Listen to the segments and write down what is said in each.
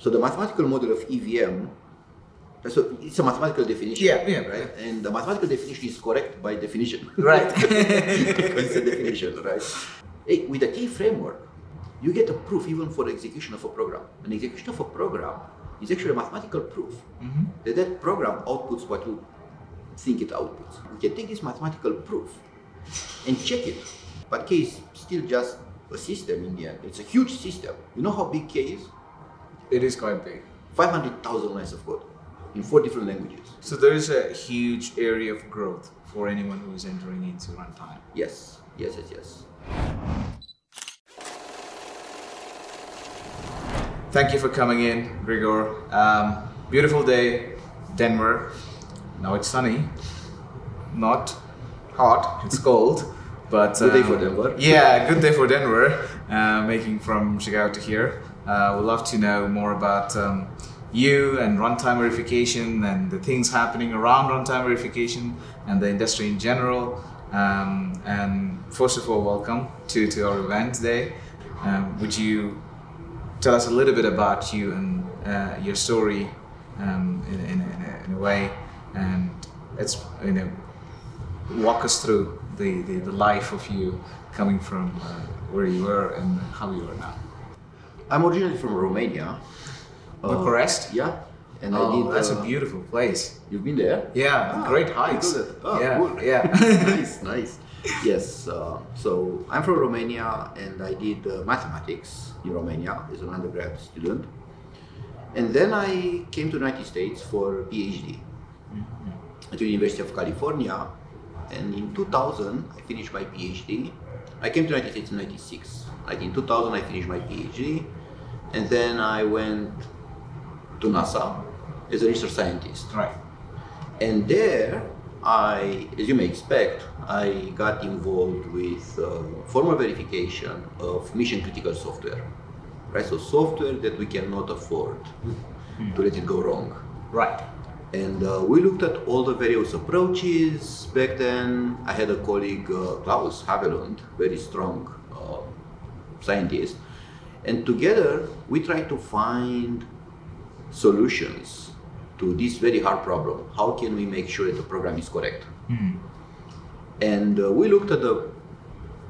So the mathematical model of EVM, so it's a mathematical definition. Yeah, yeah, right. yeah. And the mathematical definition is correct by definition. Right. because it's a definition, right? Hey, with a K framework, you get a proof even for the execution of a program. An execution of a program is actually a mathematical proof mm-hmm. that that program outputs what you think it outputs. We can take this mathematical proof and check it. But K is still just a system in the end. It's a huge system. You know how big K is? It is quite big. 500,000 lines of code in four different languages. So there is a huge area of growth for anyone who is entering into runtime. Yes, yes, yes, yes. Thank you for coming in, Grigore. Um, beautiful day, Denver. Now it's sunny, not hot. It's cold, but Good day um, for Denver. Yeah, good day for Denver. Uh, making from Chicago to here. Uh, we'd love to know more about um, you and runtime verification and the things happening around runtime verification and the industry in general. Um, and first of all, welcome to, to our event today. Um, would you tell us a little bit about you and uh, your story um, in, in, in, a, in a way, and it's you know walk us through the, the, the life of you coming from uh, where you were and how you are now. I'm originally from Romania. Uh, Bucharest? Yeah. And I Oh, did. that's uh, a beautiful place. You've been there? Yeah, Ah, great hikes. Oh, yeah, cool. yeah. nice, nice. Yes, uh, so I'm from Romania and I did uh, mathematics in Romania as an undergrad student. And then I came to the United States for a PhD at the University of California. And in 2000, I finished my PhD. I came to the United States in 96. Like in 2000, I finished my PhD. And then I went to NASA as a research scientist. right. And there, I, as you may expect, I got involved with uh, formal verification of mission critical software. Right, so software that we cannot afford to let it go wrong. Right. And uh, we looked at all the various approaches. Back then, I had a colleague, uh, Klaus Havelund, very strong uh, scientist. And together, we try to find solutions to this very hard problem. How can we make sure that the program is correct? And uh, we looked at the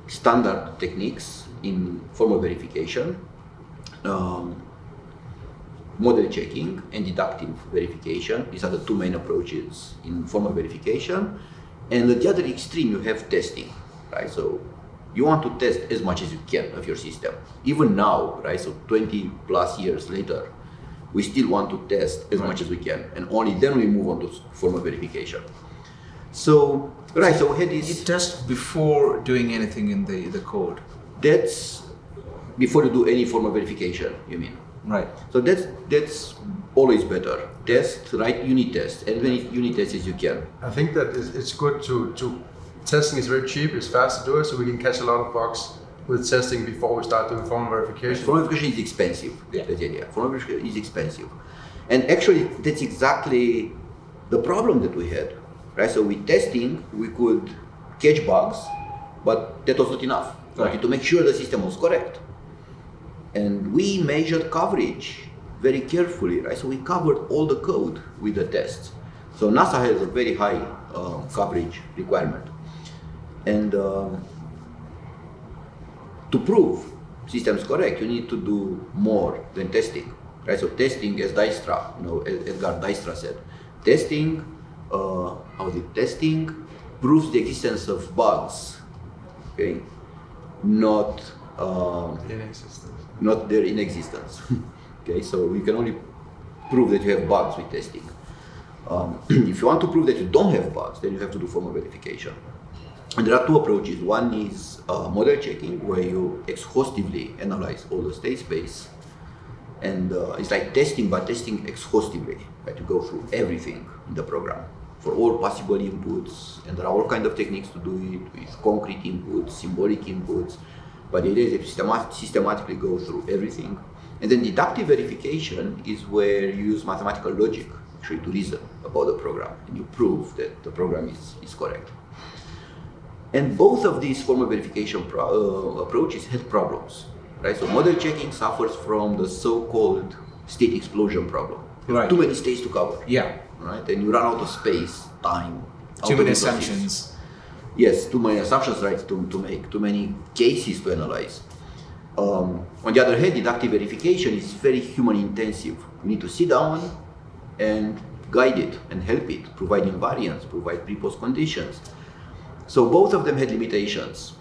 standard techniques in formal verification, um, model checking, and deductive verification. These are the two main approaches in formal verification. And at the other extreme, you have testing, right? So you want to test as much as you can of your system. Even now, right? So 20 plus years later, we still want to test as much as we can, and only then we move on to formal verification. So, right, so we had You test before doing anything in the, the code. That's before you do any formal verification, you mean? Right. So that's that's always better. Test, right? Unit test, as many unit tests as you can. I think that it's, it's good to, to testing is very cheap. It's fast to do it, so we can catch a lot of bugs with testing before we start doing formal verification. Formal verification is expensive. Yeah. That's the. Formal verification is expensive, and actually that's exactly the problem that we had, right? So with testing, we could catch bugs, but that was not enough. We wanted Right. to make sure the system was correct, and we measured coverage very carefully, right? So we covered all the code with the tests. So NASA has a very high um, coverage requirement, and um, to prove systems correct, you need to do more than testing, right? So testing, as Dijkstra, you know, Edsger Dijkstra said, testing, uh, how is it? Testing proves the existence of bugs, okay, not um, In existence. not their inexistence. okay, so we can only prove that you have bugs with testing. Um, if you want to prove that you don't have bugs, then you have to do formal verification. And there are two approaches. One is uh, model checking, where you exhaustively analyze all the state space. And uh, it's like testing, but testing exhaustively. Right? You go through everything in the program for all possible inputs. And there are all kinds of techniques to do it with concrete inputs, symbolic inputs. But idea is systemat- systematically go through everything. And then deductive verification is where you use mathematical logic actually to reason about the program. And you prove that the program is, is correct. And both of these formal verification pro- uh, approaches had problems, right? So model checking suffers from the so-called state explosion problem. Right. Too many states to cover, Yeah. right? And you run out of space, time. Too many assumptions. Yes, too many assumptions, right, to, to make, too many cases to analyze. Um, on the other hand, deductive verification is very human intensive. You need to sit down and guide it and help it, provide invariants, provide pre-post conditions. So both of them had limitations.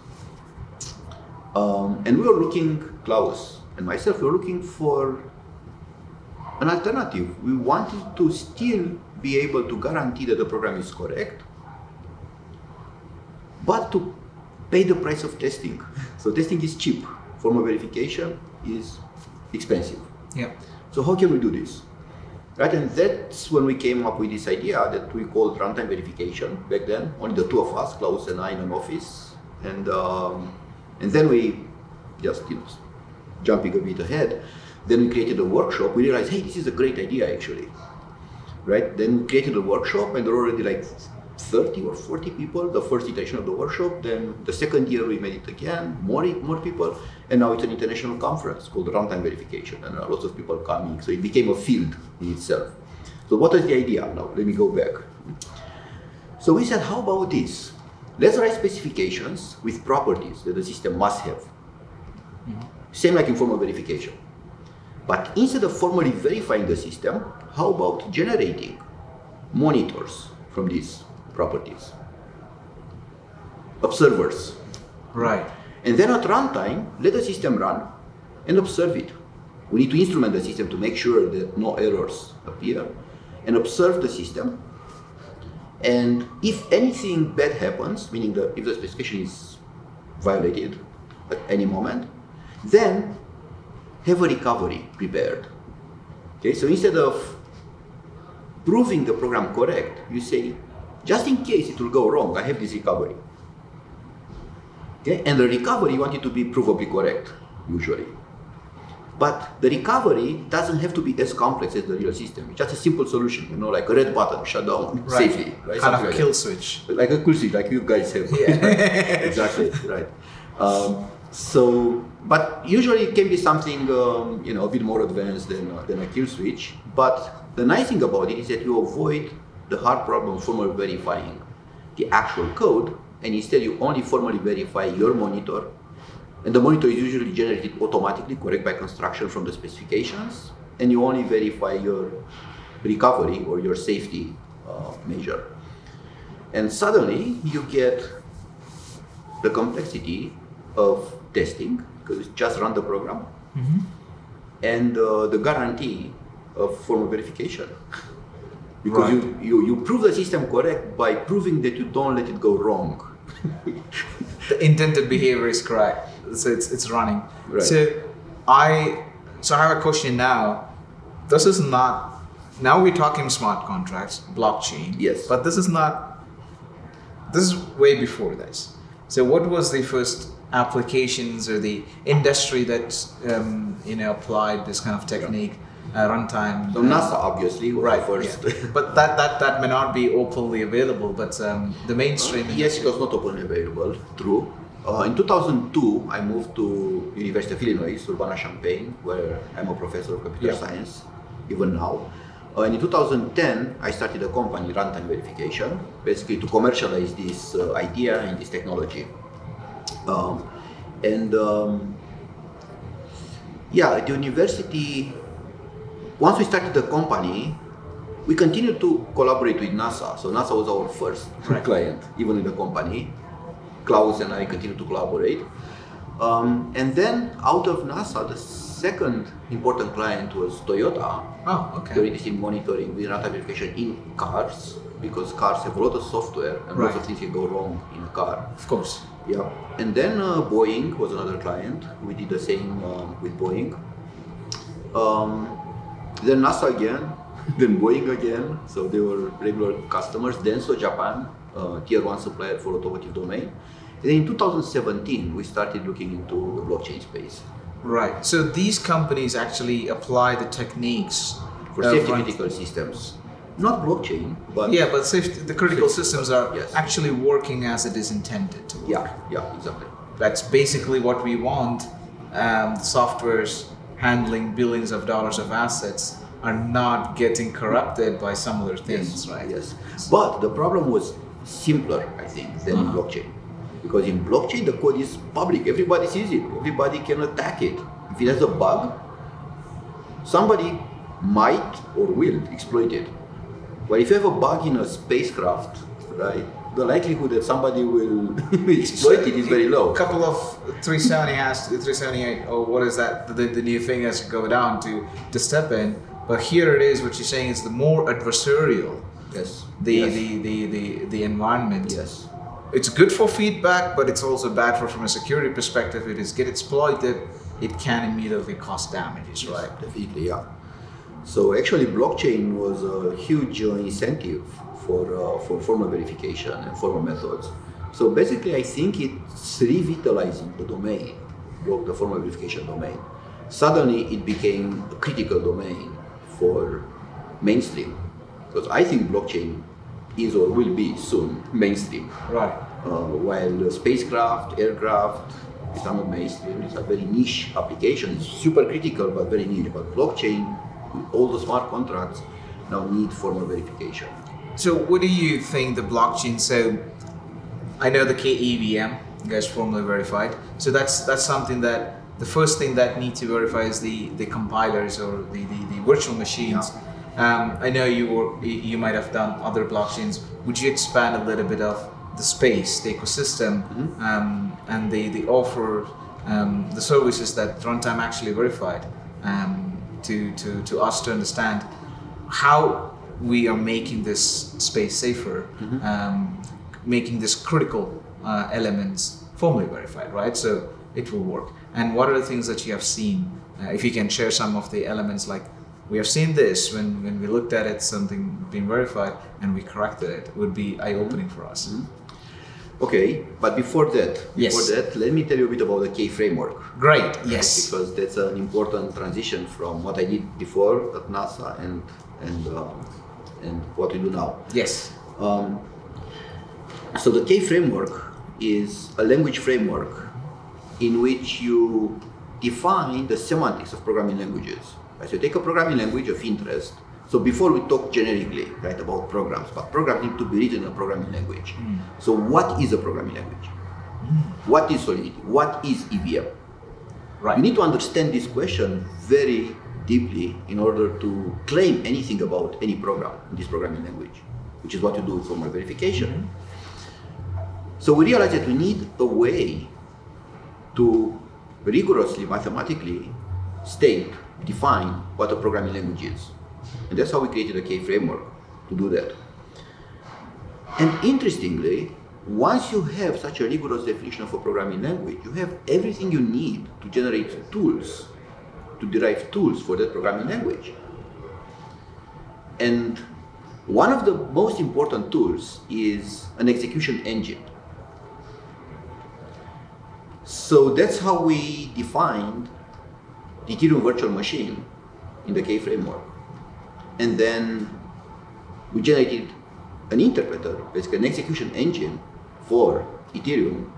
Um, and we were looking, Klaus and myself, we were looking for an alternative. We wanted to still be able to guarantee that the program is correct, but to pay the price of testing. So testing is cheap. Formal verification is expensive. Yeah. So how can we do this? Right, and that's when we came up with this idea that we called runtime verification back then. Only the two of us, Klaus and I, in an office, and um, and then we just you know jumping a bit ahead. Then we created a workshop. We realized, hey, this is a great idea actually, right? Then we created a workshop, and there were already like 30 or 40 people. The first iteration of the workshop. Then the second year we made it again, more more people, and now it's an international conference called Runtime Verification, and are lots of people coming. So it became a field in itself. So what is the idea now? Let me go back. So we said, how about this? Let's write specifications with properties that the system must have. Same like in formal verification. But instead of formally verifying the system, how about generating monitors from these properties? Observers. Right. And then at runtime, let the system run and observe it. We need to instrument the system to make sure that no errors appear and observe the system. And if anything bad happens, meaning that if the specification is violated at any moment, then have a recovery prepared. Okay, so instead of proving the program correct, you say, just in case it will go wrong, I have this recovery. Okay, and the recovery you want it to be provably correct, usually. But the recovery doesn't have to be as complex as the real system. It's just a simple solution, you know, like a red button, shut down Right. safely. Right? Kind Something of like kill switch. Like a cool switch, like you guys have. Yeah, exactly, right. Um, so, but usually it can be something, um, you know, a bit more advanced than, uh, than a kill switch. But the nice thing about it is that you avoid the hard problem of formally verifying the actual code, and instead you only formally verify your monitor, and the monitor is usually generated automatically, correct by construction from the specifications, and you only verify your recovery or your safety uh, measure. And suddenly you get the complexity of testing because you just run the program and uh, the guarantee of formal verification because you, you, you prove the system correct by proving that you don't let it go wrong the intended behavior is correct. So it's, it's running. Right. So I so I have a question now. This is not now we're talking smart contracts, blockchain. Yes. But this is not this is way before this. So what was the first applications or the industry that um, you know applied this kind of technique, uh, runtime? so uh, nasa obviously was Right, first yeah. but that, that that may not be openly available. But um, the mainstream. yes it was not openly available true uh, in 2002 i moved to university of illinois urbana-champaign where i'm a professor of computer Yeah. science even now uh, and in 2010 i started a company runtime verification basically to commercialize this uh, idea and this technology um, and um, yeah at the university once we started the company we continued to collaborate with nasa so nasa was our first Right. client even in the company klaus and i continued to collaborate um, and then out of nasa the second important client was toyota Oh, okay. in monitoring with runtime verification in cars because cars have a lot of software and lots of Right. things can go wrong in a car Of course. yeah, and then uh, Boeing was another client. We did the same um, with Boeing. Um, then NASA again, then Boeing again. So they were regular customers. Then Denso Japan, uh, tier one supplier for automotive domain. And then in 2017, we started looking into the blockchain space Right. So these companies actually apply the techniques for of safety critical systems. Not blockchain, but Yeah, but safety, the critical Safety. systems are Yes. actually working as it is intended to. work. yeah, yeah, exactly. That's basically what we want um, softwares handling billions of dollars of assets are not getting corrupted by some other things, yes, right? Yes. But the problem was simpler, I think, than Uh-huh. blockchain. Because in blockchain, the code is public. Everybody sees it. Everybody can attack it. If it has a bug, somebody might or will exploit it. But if you have a bug in a spacecraft, right, the likelihood that somebody will exploit it is very low. A couple of 370 has 378. Oh, what is that? The, the new thing has to go down to to step in. But here it is. What you're saying is the more adversarial Yes. the yes. the, the, the the environment. yes. It's good for feedback, but it's also bad for from a security perspective. It is get exploited. It can immediately cause damages, right? Definitely, yeah. So actually, blockchain was a huge uh, incentive for uh, for formal verification and formal methods. So basically, I think it's revitalizing the domain, the formal verification domain. Suddenly, it became a critical domain for mainstream, because I think blockchain is or will be soon mainstream. Right. Uh, while the spacecraft, aircraft, are not mainstream, these are very niche applications, super critical but very niche. But blockchain, all the smart contracts, now need formal verification. So, what do you think the blockchain? So, I know the KEVM, you guys formally verified. So that's that's something that the first thing that need to verify is the the compilers or the the, the virtual machines. Um, I know you were you you might have done other blockchains. Would you expand a little bit of the space, the ecosystem, um, and the the offer um, the services that runtime actually verified um, to to to us to understand how we are making this space safer, um, making this critical uh, elements formally verified, right? So it will work. And what are the things that you have seen? Uh, if you can share some of the elements, like we have seen this when, when we looked at it, something being verified, and we corrected it, would be eye opening for us. Okay, but before that, Yes. before that, let me tell you a bit about the K framework. Great. Yes. Because that's an important transition from what I did before at NASA and and um, and what we do now. Yes. Um, so the K framework is a language framework in which you define the semantics of programming languages. Right? So you take a programming language of interest. So before we talk generically, right, about programs, but programs need to be written in a programming language. So what is a programming language? What is Solidity? What is EVM? Right. You need to understand this question very deeply in order to claim anything about any program in this programming language, which is what you do with formal verification. Mm-hmm. So we realized that we need a way to rigorously mathematically state, define what a programming language is. And that's how we created a K framework to do that. And interestingly, once you have such a rigorous definition of a programming language, you have everything you need to generate tools, to derive tools for that programming language. And one of the most important tools is an execution engine. So that's how we defined the Ethereum virtual machine in the K framework. And then we generated an interpreter, basically an execution engine for Ethereum,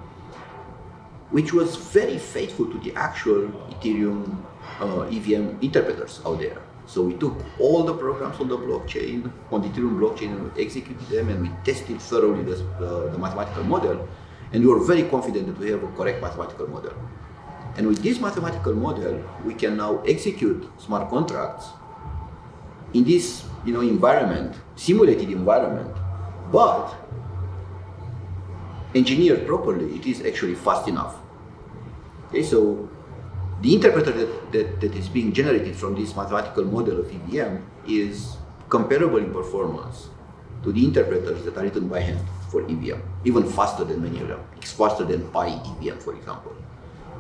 which was very faithful to the actual Ethereum uh, EVM interpreters out there. So we took all the programs on the blockchain, on the Ethereum blockchain, and we executed them and we tested thoroughly the, the, the mathematical model. And we were very confident that we have a correct mathematical model. And with this mathematical model, we can now execute smart contracts in this you know, environment, simulated environment, but engineered properly, it is actually fast enough. Okay, so the interpreter that, that, that is being generated from this mathematical model of EVM is comparable in performance to the interpreters that are written by hand for EVM, even faster than many of them. It's faster than PyEVM, for example.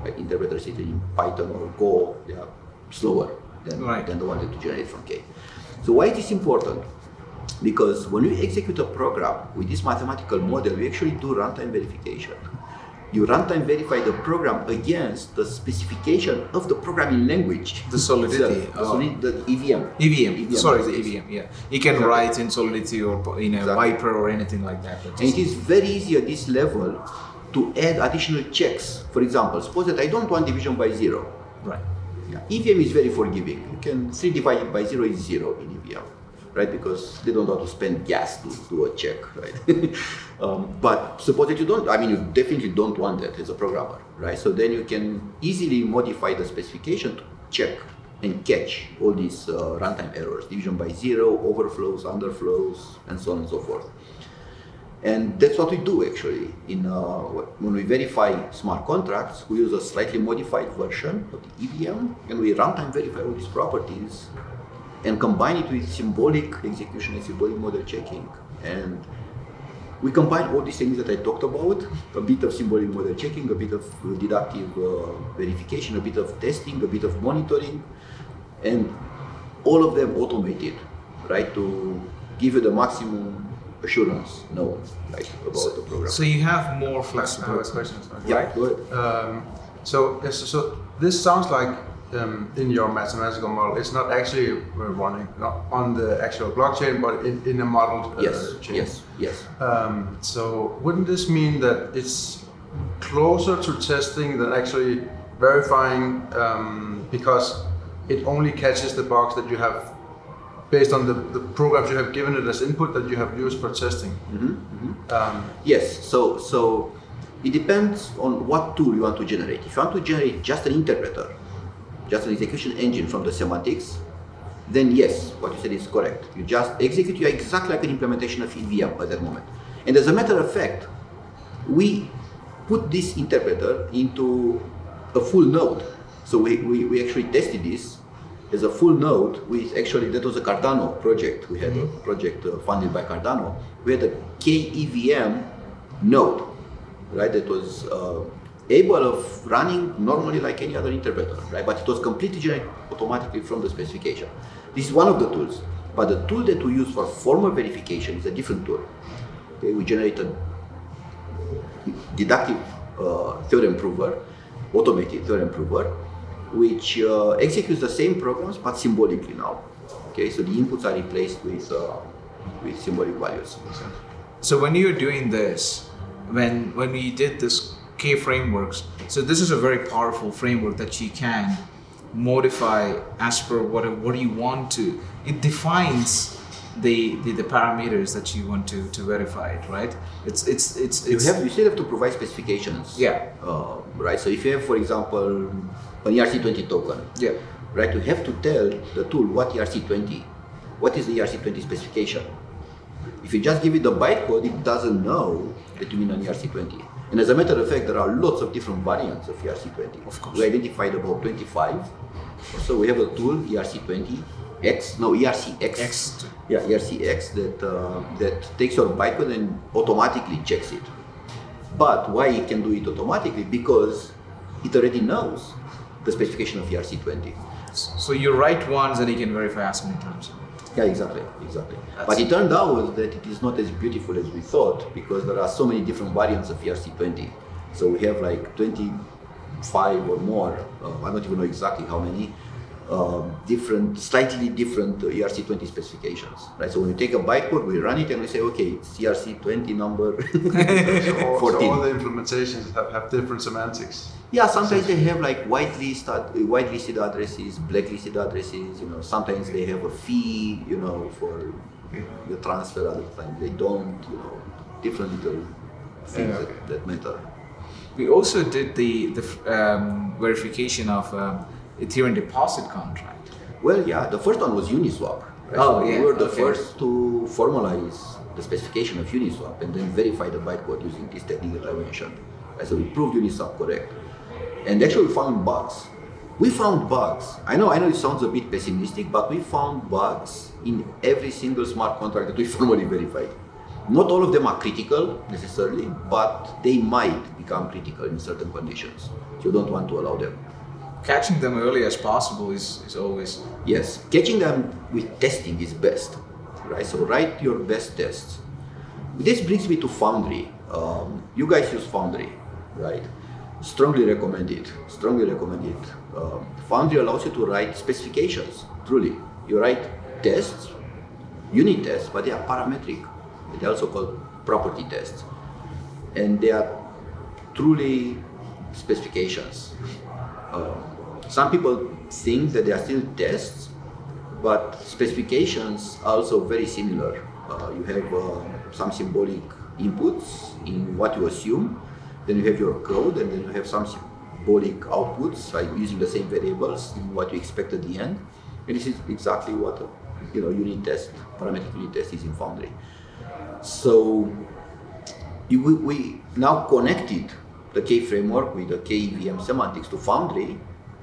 Like interpreters written in Python or Go, they are slower than, Right. than the one that you generate from K. So why is this important? Because when we execute a program with this mathematical model, we actually do runtime verification. You runtime verify the program against the specification of the programming language. The Solidity. the, Oh. solid, the EVM. EVM. Sorry, the. EVM. Yeah, you can Exactly. write in Solidity or in a Exactly. Vyper or anything like that. But And it is very easy at this level to add additional checks. For example, suppose that I don't want division by zero. right. Yeah. EVM is very forgiving. You can 3 divided by 0 is 0 in EVM, right? Because they don't want to spend gas to do a check, right? um, but suppose that you don't, I mean, you definitely don't want that as a programmer, right? So then you can easily modify the specification to check and catch all these uh, runtime errors, division by zero, overflows, underflows, and so on and so forth. And that's what we do actually. In uh, when we verify smart contracts, we use a slightly modified version of the EVM, and we runtime verify all these properties, and combine it with symbolic execution and symbolic model checking. And we combine all these things that I talked about: a bit of symbolic model checking, a bit of deductive uh, verification, a bit of testing, a bit of monitoring, and all of them automated, right, to give you the maximum assurance No, like, about So, the program. so you have more I have a flexibility. question. sorry. yeah, go ahead. Um, so, so, so this sounds like um, in your mathematical model, it's not actually running not on the actual blockchain, but in, in a modeled uh, Yes, chain. yes, yes. Um, so, wouldn't this mean that it's closer to testing than actually verifying um, because it only catches the box that you have based on the, the programs you have given it as input that you have used for testing? Um, Yes, so so it depends on what tool you want to generate. If you want to generate just an interpreter, just an execution engine from the semantics, then yes, what you said is correct. You just execute you exactly like an implementation of EVM at that moment. And as a matter of fact, we put this interpreter into a full node. So we, we, we actually tested this as a full node with actually that was a Cardano project. We had a project uh, funded by Cardano. We had a KEVM node, right? That was uh, able of running normally like any other interpreter, right? But it was completely generated automatically from the specification. This is one of the tools. But the tool that we use for formal verification is a different tool. Okay, we generate a deductive uh, theorem prover, automated theorem prover, which uh, executes the same programs but symbolically now. Okay, so the inputs are replaced with uh, with symbolic values. So when you're doing this, when when we did this K frameworks, so this is a very powerful framework that you can modify as per what what you want to. It defines the, the, the parameters that you want to, to verify it, right? It's it's it's You have you still have to provide specifications. Yeah. Uh, right. So if you have, for example, an ERC20 token, yeah. right, you have to tell the tool what ERC20, what is the ERC20 specification. If you just give it the bytecode, it doesn't know that you mean an ERC20. And as a matter of fact, there are lots of different variants of ERC20. Of course. We identified about 25. So we have a tool, ERC20, X, no, ERCX. X. Yeah, ERCX that, uh, that takes your bytecode and automatically checks it. But why it can do it automatically? Because it already knows the specification of ERC20. So you write once and you can verify as many times. Yeah, exactly, exactly. That's- but it turned out that it is not as beautiful as we thought because there are so many different variants of ERC20. So we have like 25 or more, uh, I don't even know exactly how many, um, different, slightly different uh, ERC20 specifications, right? So when you take a bytecode, we run it and we say, okay, it's ERC20 number so, all, so 14. all the implementations have, have different semantics. Yeah, sometimes they have like whitelist, ad- whitelisted addresses, blacklisted addresses. You know, sometimes they have a fee, you know, for the transfer. Other times they don't. You know, different little things Yeah, okay. that, that matter. We also did the the um, verification of um, Ethereum deposit contract. Well, yeah, the first one was Uniswap. Right? Oh, so yeah, we were the okay. first to formalize the specification of Uniswap and then verify the bytecode using this technique that I mentioned. Right? So we proved Uniswap correct. And actually we found bugs. We found bugs. I know, I know it sounds a bit pessimistic, but we found bugs in every single smart contract that we formally verified. Not all of them are critical necessarily, but they might become critical in certain conditions. You don't want to allow them. Catching them early as possible is, is always Yes, catching them with testing is best, right? So write your best tests. This brings me to Foundry. Um, you guys use Foundry, right? Strongly recommend it. Strongly recommend it. Um, Foundry allows you to write specifications. Truly, you write tests, unit tests, but they are parametric. They're also called property tests, and they are truly specifications. Um, some people think that they are still tests, but specifications are also very similar. Uh, you have uh, some symbolic inputs in what you assume, then you have your code, and then you have some symbolic outputs, like using the same variables in what you expect at the end. And this is exactly what uh, you know unit test, parametric unit test is in Foundry. So we, we now connected the K framework with the KEVM semantics to Foundry,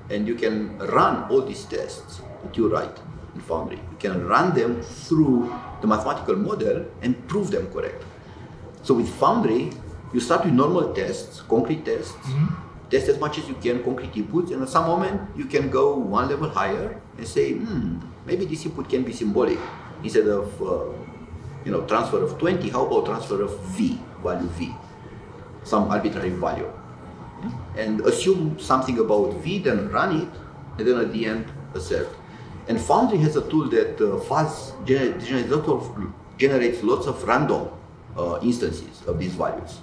and you can run all these tests that you write in Foundry. You can run them through the mathematical model and prove them correct. So with Foundry, you start with normal tests, concrete tests, test as much as you can concrete inputs, and at some moment you can go one level higher and say, hmm, maybe this input can be symbolic instead of uh, you know transfer of 20. How about transfer of v value v, some arbitrary value, and assume something about v, then run it, and then at the end assert. And Foundry has a tool that uh, gener- generates, generates lots of random uh, instances of these values.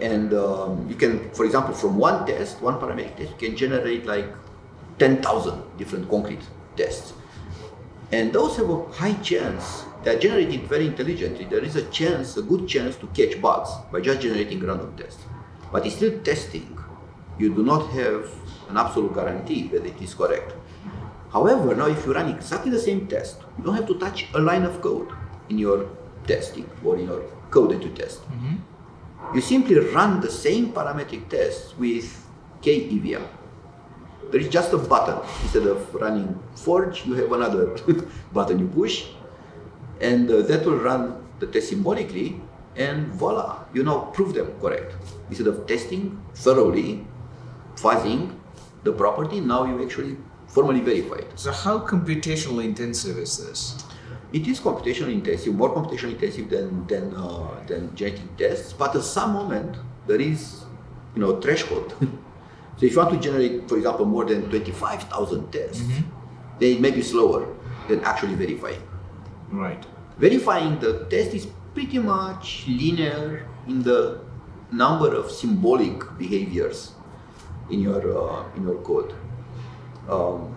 And um, you can, for example, from one test, one parametric test, you can generate like 10,000 different concrete tests. And those have a high chance, they are generated very intelligently. There is a chance, a good chance to catch bugs by just generating random tests. But it's still testing. You do not have an absolute guarantee that it is correct. However, now if you run exactly the same test, you don't have to touch a line of code in your testing or in your code that you test. You simply run the same parametric test with KEVM. There is just a button. Instead of running Forge, you have another button you push, and uh, that will run the test symbolically, and voila, you now prove them correct. Instead of testing thoroughly, fuzzing the property, now you actually formally verify it. So how computationally intensive is this? It is computationally intensive, more computationally intensive than than uh, than generating tests. But at some moment there is, you know, threshold. so if you want to generate, for example, more than twenty-five thousand tests, then it may be slower than actually verifying. Right. Verifying the test is pretty much linear in the number of symbolic behaviors in your uh, in your code. Um,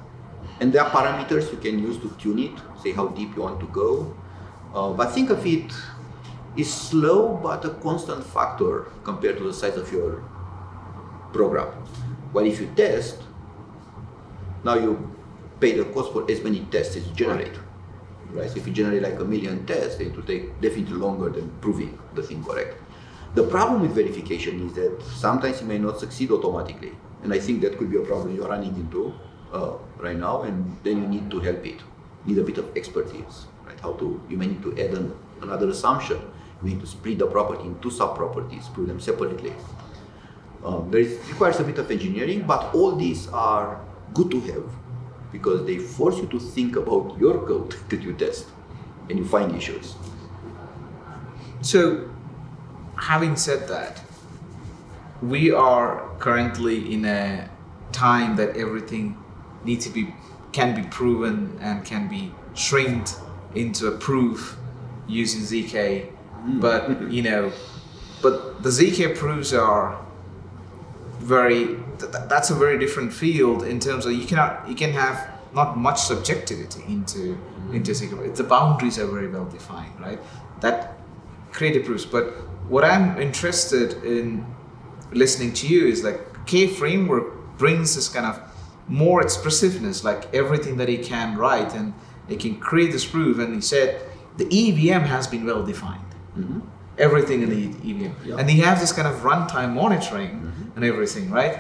and there are parameters you can use to tune it, say how deep you want to go. Uh, but think of it is slow but a constant factor compared to the size of your program. While if you test, now you pay the cost for as many tests as you generate. Right? So if you generate like a million tests, it will take definitely longer than proving the thing correct. The problem with verification is that sometimes it may not succeed automatically. And I think that could be a problem you're running into uh, right now, and then you need to help it. Need a bit of expertise, right? How to, you may need to add an, another assumption. You may need to split the property into sub-properties, prove them separately. Um, there is, requires a bit of engineering, but all these are good to have because they force you to think about your code that you test and you find issues. So, having said that, we are currently in a time that everything needs to be can be proven and can be shrinked into a proof using zk. Mm. But you know, but the zk proofs are very th- th- that's a very different field in terms of you cannot you can have not much subjectivity into mm-hmm. into zk. The boundaries are very well defined, right? That creative proofs. But what I'm interested in listening to you is like K framework brings this kind of more expressiveness, like everything that he can write and he can create this proof. And he said the EVM has been well defined. Mm-hmm. Everything in the EVM, Yeah. and he have this kind of runtime monitoring and everything, right?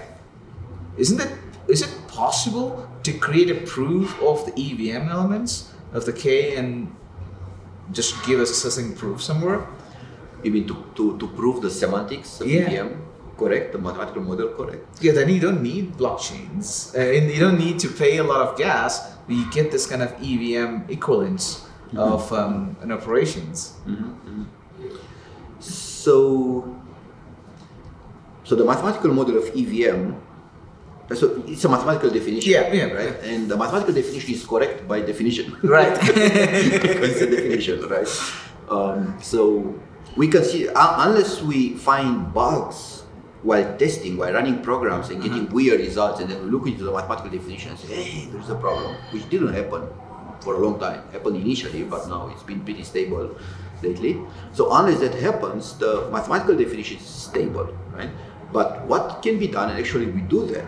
Isn't it? Is it possible to create a proof of the EVM elements of the K and just give us a succinct proof somewhere? You mean to, to, to prove the semantics of Yeah. EVM correct, the mathematical model correct? Yeah, then you don't need blockchains, uh, and you don't need to pay a lot of gas. But you get this kind of EVM equivalence of um, an operations. So, so the mathematical model of EVM, so it's a mathematical definition. Yeah, yeah, right. And the mathematical definition is correct by definition. Right. because it's a definition, right? Um, so we can see uh, unless we find bugs while testing, while running programs and getting weird results, and then we look into the mathematical definition and say, hey, there's a problem, which didn't happen for a long time. Happened initially, but now it's been pretty stable lately. So unless that happens, the mathematical definition is stable, right? But what can be done, and actually we do that,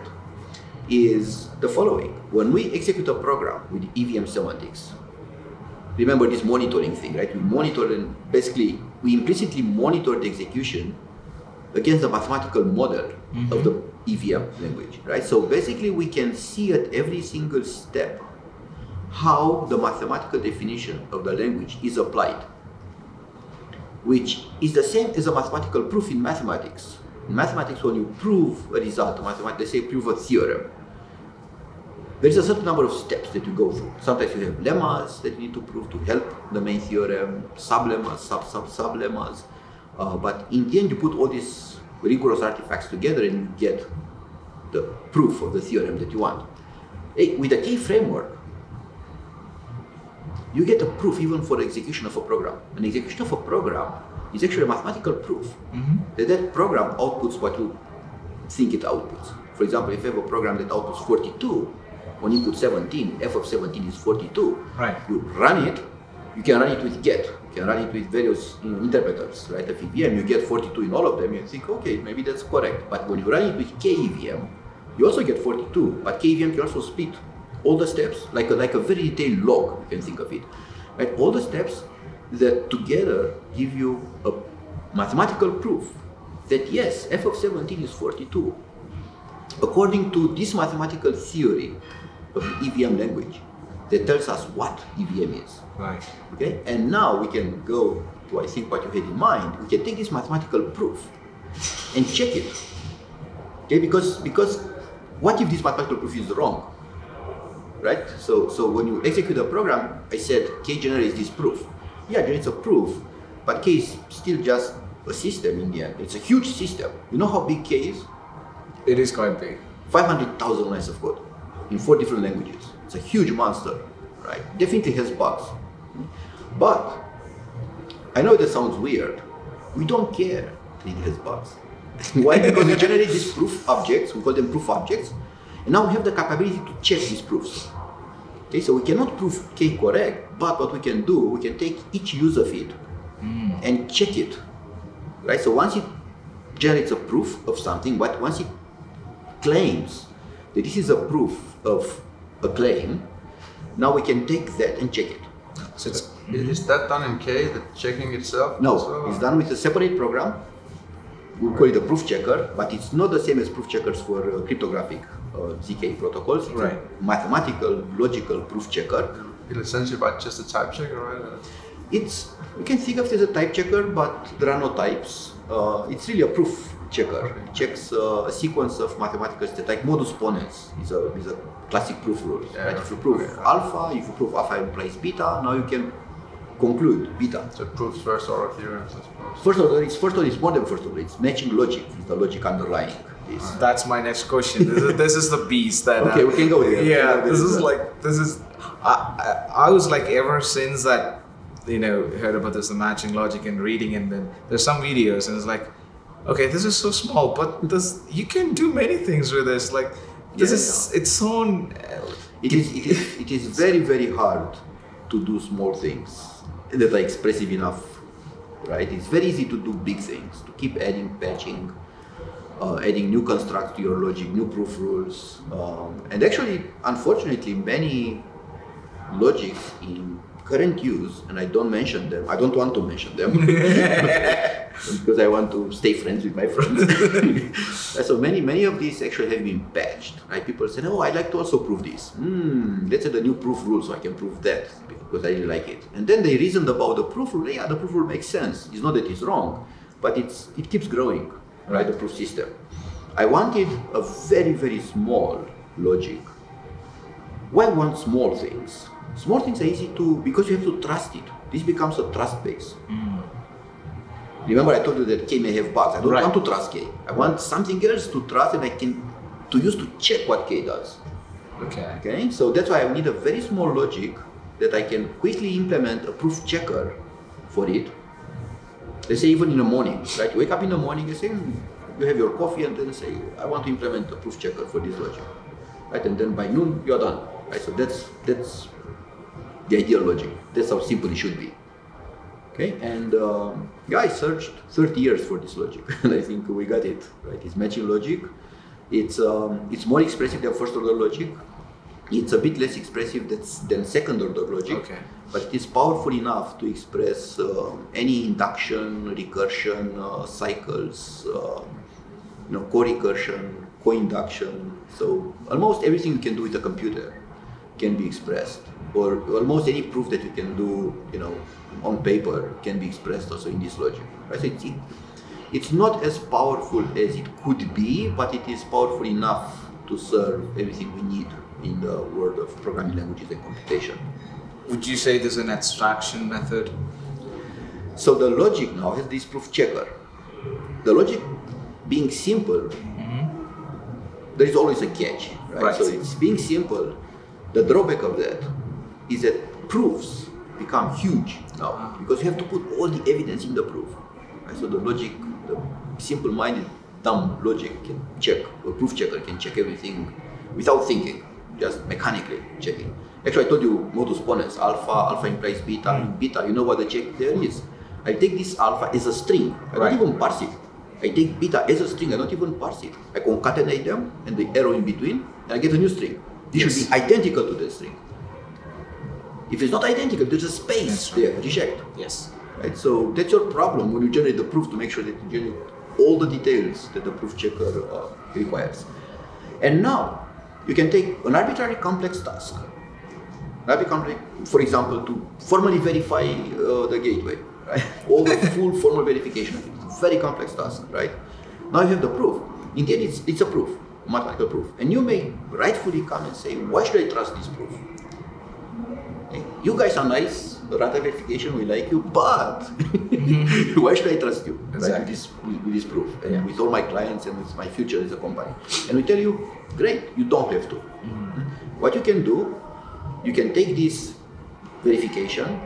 is the following. When we execute a program with EVM semantics, remember this monitoring thing, right? We monitor and basically we implicitly monitor the execution against the mathematical model of mm-hmm. the EVM language, right? So basically we can see at every single step how the mathematical definition of the language is applied, which is the same as a mathematical proof in mathematics. In mathematics, when you prove a result, they say prove a theorem. There is a certain number of steps that you go through. Sometimes you have lemmas that you need to prove to help the main theorem, sublemmas, sub sub sublemmas. Uh, but in the end, you put all these rigorous artifacts together and you get the proof of the theorem that you want. Hey, with the K framework, you Geth a proof even for the execution of a program. An execution of a program is actually a mathematical proof mm-hmm. that that program outputs what you think it outputs. For example, if you have a program that outputs 42, when you put 17, f of 17 is 42. Right. You run it, you can run it with get, you can run it with various you know, interpreters, right? Of EVM, you get 42 in all of them, you think, okay, maybe that's correct. But when you run it with KEVM, you also get 42, but KEVM can also split all the steps, like a, like a very detailed log, you can think of it. Right? All the steps that together give you a mathematical proof that yes, f of 17 is 42. According to this mathematical theory of the EVM language that tells us what EVM is. Right. Okay, and now we can go to I think what you had in mind. We can take this mathematical proof and check it. Okay, because because what if this mathematical proof is wrong? Right? So so when you execute a program, I said K generates this proof. Yeah, generates a proof, but K is still just a system in the end. It's a huge system. You know how big K is? It is quite big. 500,000 lines of code in four different languages. It's a huge monster, right? Definitely has bugs. But I know that sounds weird. We don't care that it has bugs. Why? Because we generate these proof objects, we call them proof objects, and now we have the capability to check these proofs. Okay, so we cannot prove K correct, but what we can do, we can take each use of it and check it. Right? So once it generates a proof of something, but once it claims that this is a proof of a claim, now we can take that and check it. So it's Is that done in K, the checking itself? No, also? it's done with a separate program. We call it a proof checker, but it's not the same as proof checkers for uh, cryptographic uh, ZK protocols. It's Right. a mathematical, logical proof checker. It'll essentially by just a type checker, right? It's we can think of it as a type checker, but there are no types. Uh, it's really a proof checker. It checks uh, a sequence of mathematical states, like modus ponens is a is a classic proof rule. Yeah, right? If you prove okay. alpha, if you prove alpha implies beta, now you can conclude beta. So it proves first order theorems, I suppose. First order, it's first order is more than first order. It's matching logic. It's the logic underlying this. That's my next question. This is, this is the beast that. Okay, we can go there. Yeah, this is like this is. I, I I was like ever since that, you know, heard about this the matching logic and reading, and then there's some videos, and it's like, okay, this is so small, but this you can do many things with this. Like, this Yeah, is its own. It is, it is, it is very, very hard to do small things that are expressive enough, right? It's very easy to do big things, to keep adding, patching, uh, adding new constructs to your logic, new proof rules. Um, and actually, unfortunately, many logics in current use, and I don't mention them, I don't want to mention them because I want to stay friends with my friends. so many, many of these actually have been patched. Right? People say, "Oh, I'd like to also prove this. Hmm, let's add a new proof rule so I can prove that because I really like it." And then they reasoned about the proof rule. Yeah, the proof rule makes sense. It's not that it's wrong, but it's it keeps growing, right? The proof system. I wanted a very, very small logic. Why want small things? Small things are easy to because you have to trust it. This becomes a trust base. Mm. Remember, I told you that K may have bugs. I don't Right. want to trust K. I want something else to trust and I can to use to check what K does. Okay. Okay, so that's why I need a very small logic that I can quickly implement a proof checker for it. Let's say even in the morning, right? You wake up in the morning, you say, "Hmm, you have your coffee and then say, I want to implement a proof checker for this logic. Right? And then by noon, you're done. Right? So that's, that's the ideal logic. That's how simple it should be. Okay, and um, yeah, I searched 30 years for this logic, and I think we got it. Right, it's matching logic. It's um, it's more expressive than first order logic. It's a bit less expressive than second order logic, Okay. but it is powerful enough to express um, any induction, recursion, uh, cycles, um, you know, co-recursion, co-induction. So almost everything you can do with a computer can be expressed, or almost any proof that you can do, you know, on paper can be expressed also in this logic. Right? So it's, it, it's not as powerful as it could be, but it is powerful enough to serve everything we need in the world of programming languages and computation. Would you say there's an abstraction method? So the logic now has this proof checker. The logic being simple, mm-hmm. there is always a catch, right? Right. So it's being simple. The drawback of that is that proofs become huge now ah. because you have to put all the evidence in the proof. Right? So the logic, the simple-minded, dumb logic can check, or proof checker can check everything without thinking, just mechanically checking. Actually, I told you modus ponens, alpha, alpha implies beta, in beta, you know what the check there is. I take this alpha as a string, I Right. don't even parse it. I take beta as a string, I don't even parse it. I concatenate them and the arrow in between, and I get a new string. This Yes. should be identical to the string. If it's not identical, there's a space right. there, reject. Yes. Right? So that's your problem when you generate the proof to make sure that you generate all the details that the proof checker uh, requires. And now you can take an arbitrary complex task. Arbitrary complex, for example, to formally verify uh, the gateway, right? All the full formal verification. It's a very complex task, right? Now you have the proof. In the end, it's, it's a proof, a mathematical proof. And you may rightfully come and say, why should I trust this proof? You guys are nice, rata verification, we like you, but why should I trust you right, with, this, with, with this proof and Yeah. with all my clients and with my future as a company? And we tell you, great, you don't have to. What you can do, you can take this verification,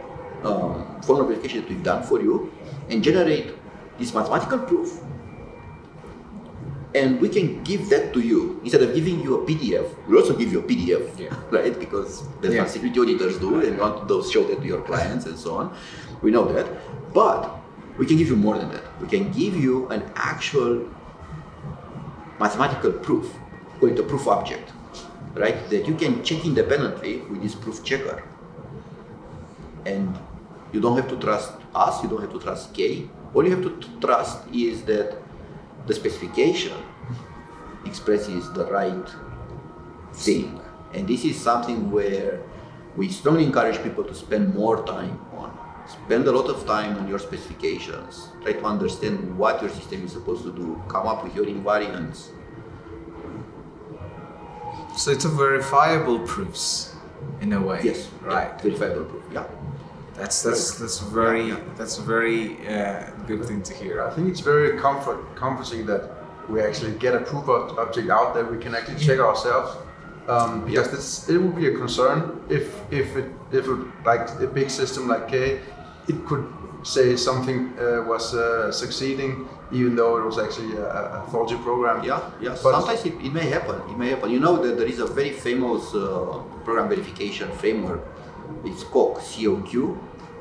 um, formal verification that we've done for you, and generate this mathematical proof and we can give that to you instead of giving you a PDF. We also give you a PDF, Yeah. right? Because that's Yeah. what security auditors do, and want to show that to your clients and so on. We know that, but we can give you more than that. We can give you an actual mathematical proof, call it a proof object, right? That you can check independently with this proof checker, and you don't have to trust us. You don't have to trust K. All you have to trust is that the specification expresses the right thing. And this is something where we strongly encourage people to spend more time on. Spend a lot of time on your specifications. Try to understand what your system is supposed to do. Come up with your invariants. So it's a verifiable proofs in a way. Yes, Right. yeah, verifiable proof. Yeah. That's that's that's very Yeah, yeah. that's a very uh, good thing to hear. I think it's very comfort, comforting that we actually get a proof ob- object out that we can actually check ourselves. Um, because this, it would be a concern if if it if it, like a big system like K, it could say something uh, was uh, succeeding even though it was actually a, a faulty program. Yeah, yeah. But- Sometimes it, it may happen. It may happen. You know that there is a very famous uh, program verification framework. It's Coq, C-O-Q.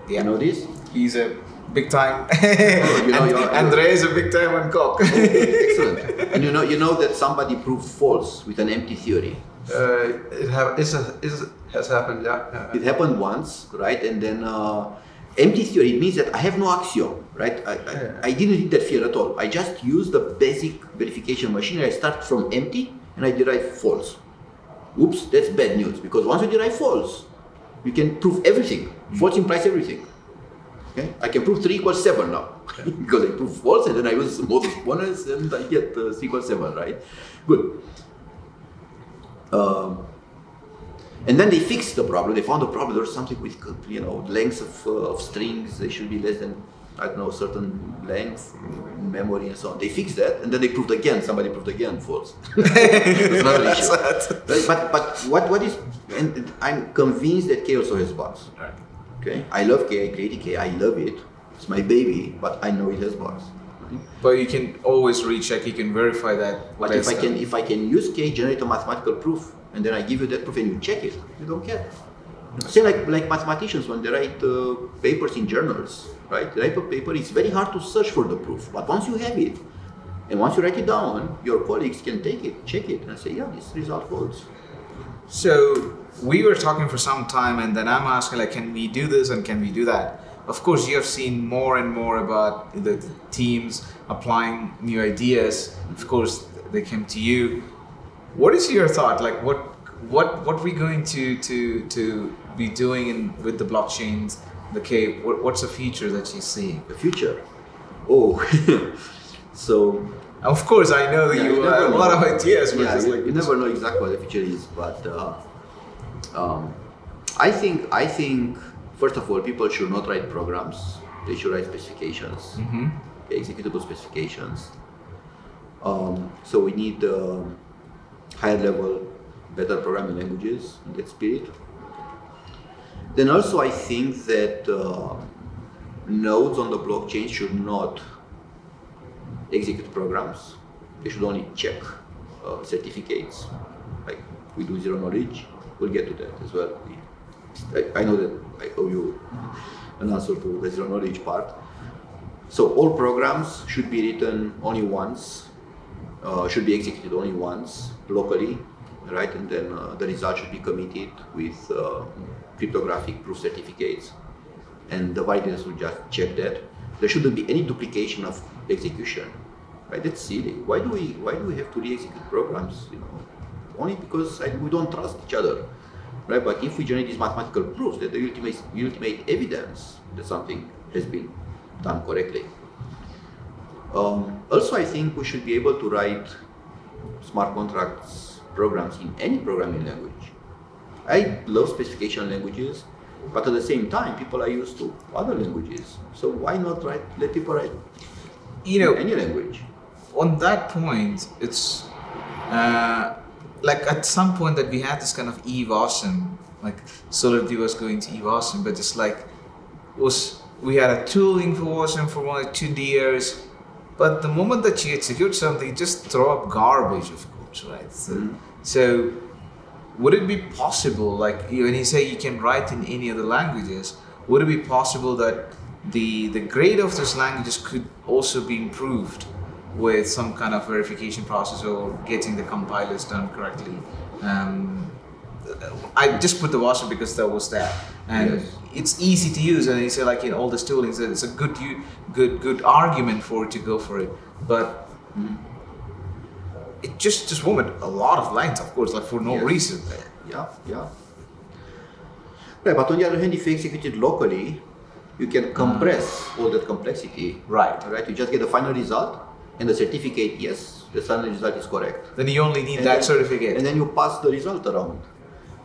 Yeah. You know this? He's a big time. you know, and, Andre is a big time on Coq. Excellent. and you know, you know that somebody proved false with an empty theory. Uh, it have it's a, it's, has happened. Yeah. yeah. It happened once, right? And then uh, empty theory it means that I have no axiom, right? I, I. I didn't interfere at all. I just use the basic verification machinery. I start from empty and I derive false. Oops, that's bad news because once you derive false, you can prove everything. False implies everything. Okay, I can prove three equals seven now because I prove false and then I use modus ponens and I get uh, three equals seven, right? Good. Um, and then they fixed the problem. They found the problem. There was something with you know lengths of, uh, of strings. They should be less than I don't know certain length, in memory, and so on. They fixed that, and then they proved again. Somebody proved again false. That's another issue. Right, But but what what is? And I'm convinced that K also has bugs. Okay, I love K. I created K. I love it. It's my baby, but I know it has bugs. But you can always recheck. You can verify that. But if I can if I can use K generate a mathematical proof and then I give you that proof and you check it, you don't care. Same like like mathematicians when they write uh, papers in journals, right? They write a paper. It's very hard to search for the proof, but once you have it, and once you write it down, your colleagues can take it, check it, and say, yeah, this result holds. So we were talking for some time, and then I'm asking like, can we do this and can we do that? Of course, you have seen more and more about the teams applying new ideas. Of course, they came to you. What is your thought? Like, what what what we going to to to be doing in with the blockchains, the K? What, what's the future that you see? The future. Oh, so Of course, I know Yeah, you have a lot of ideas, but yeah, you, like you never know exactly what the future is, but uh, um, I think I think first of all, people should not write programs; they should write specifications, Mhm. executable specifications. Um, so we need uh, higher level, better programming languages in that spirit. Then also, I think that uh, nodes on the blockchain should not execute programs. They should only check uh, certificates. Like we do zero knowledge, we'll get to that as well. We- I, I know that I owe you an answer to the zero knowledge part. So all programs should be written only once, uh, should be executed only once locally, right? And then uh, the result should be committed with uh, cryptographic proof certificates, and the validators will just check that. There shouldn't be any duplication of execution, right? That's silly. Why do we why do we have to re-execute programs? You know, only because like, we don't trust each other, right? But if we generate these mathematical proofs, that the ultimate ultimate evidence that something has been done correctly. Um, also, I think we should be able to write smart contracts programs in any programming language. I love specification languages, but at the same time, people are used to other languages. So why not write? Let people write you know in any language. on that point, it's uh, like at some point that we had this kind of eWASM, like Solidity was going to eWASM, but it's like was we had a tooling for WASM for one or two years, but the moment that you execute something, you just throw up garbage, of course, right? So, Mhm. so would it be possible, like when you say you can write in any other languages, would it be possible that the the grade of those languages could also be improved with some kind of verification process or getting the compilers done correctly? Um, I just put the washer because that was there, and Yes. it's easy to use. And you say like in all these toolings, it's a good good good argument for it to go for it, but mm-hmm. it just just wanted a lot of lines, of course, like for no Yes. reason. Yeah, yeah. Right, but on the other hand, if you execute it locally, you can mm. compress all that complexity. Right. Right. You just get the final result and the certificate. Yes, the final result is correct. Then you only need And that then- certificate. And then you pass the result around.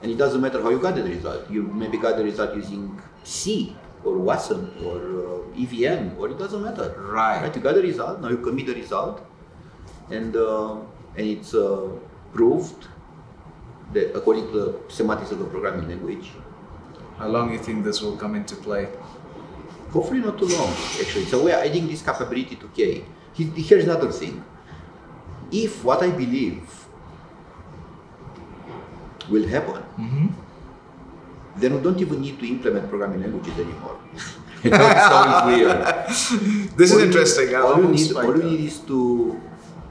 And it doesn't matter how you got the result. You maybe got the result using C or WASM or uh, EVM, or it doesn't matter. Right. Right. You got the result. Now you commit the result, and uh, and it's uh, proved that according to the semantics of the programming language. How long do you think this will come into play? Hopefully not too long, actually. So we are adding this capability to K. Here's another thing. If what I believe will happen, Mm-hmm. then we don't even need to implement programming languages anymore. it sounds weird. This All is interesting. Need, all you need, all you need is to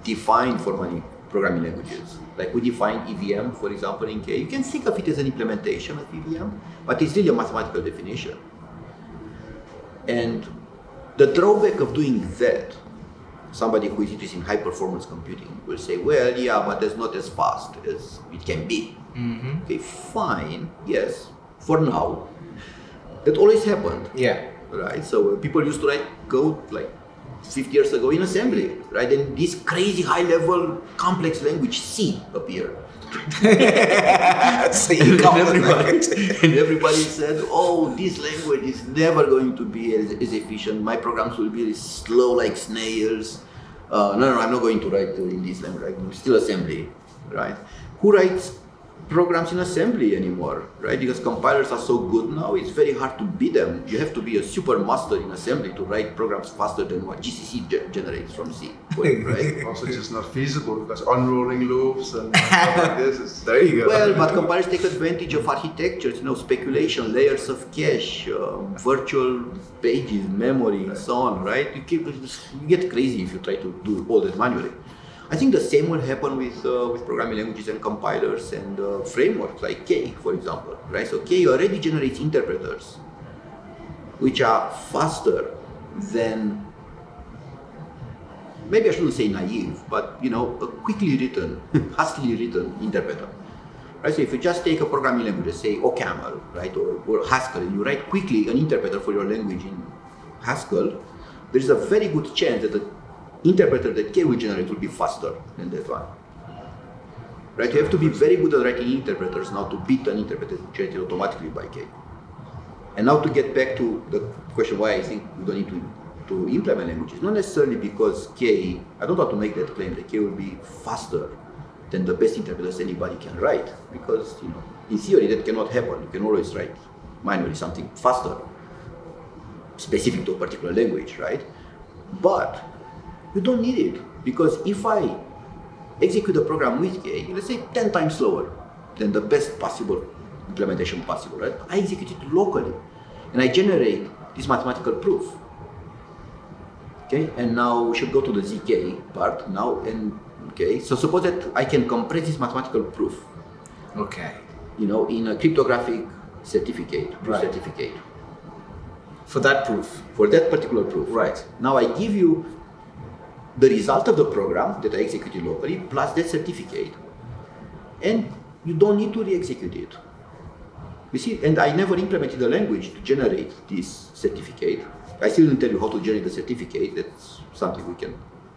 define formally programming languages. Like we define EVM, for example, in K. You can think of it as an implementation of EVM, but it's really a mathematical definition. And the drawback of doing that, somebody who is interested in high performance computing will say, well, yeah, but it's not as fast as it can be. Mhm. Okay, fine, yes, for now. That always happened Yeah. right? So people used to write code like 50 years ago in assembly, right? And this crazy high-level complex language C appeared. See, and, everybody, and everybody said, "Oh, this language is never going to be as, as efficient. My programs will be slow like snails." Uh, no, no, I'm not going to write in this language. I'm still assembly, right? Who writes programs in assembly anymore, right? Because compilers are so good now, it's very hard to beat them. You have to be a super master in assembly to write programs faster than what GCC ge- generates from C, right? Also, just not feasible because unrolling loops and stuff like this is. There you go. Well, but compilers take advantage of architectures, you know, speculation, layers of cache, um, virtual pages, memory, and so on, right? You, keep, you get crazy if you try to do all that manually. I think the same will happen with, uh, with programming languages and compilers and uh, frameworks like K, for example, right? So K already generates interpreters which are faster than maybe I shouldn't say naive, but you know, a quickly written, hastily written interpreter. Right? So if you just take a programming language, say OCaml, right, or, or Haskell, and you write quickly an interpreter for your language in Haskell, there is a very good chance that the interpreter that K will generate will be faster than that one. Right? You have to be very good at writing interpreters now to beat an interpreter generated automatically by K. And now to get back to the question why I think we don't need to, to implement languages, not necessarily because K, I don't want to make that claim that K will be faster than the best interpreters anybody can write, because you know, in theory that cannot happen. You can always write manually something faster, specific to a particular language, right? But you don't need it because if I execute a program with K, let's say 10 times slower than the best possible implementation possible, right? I execute it locally and I generate this mathematical proof. Okay, and now we should go to the ZK part now. And okay, so suppose that I can compress this mathematical proof, okay. you know, in a cryptographic certificate, proof Right. certificate For that proof. for that particular proof. Right. Now I give you the result of the program that I executed locally plus that certificate, and you don't need to re-execute it. You see, and I never implemented the language to generate this certificate. I still didn't tell you how to generate the certificate. That's something we can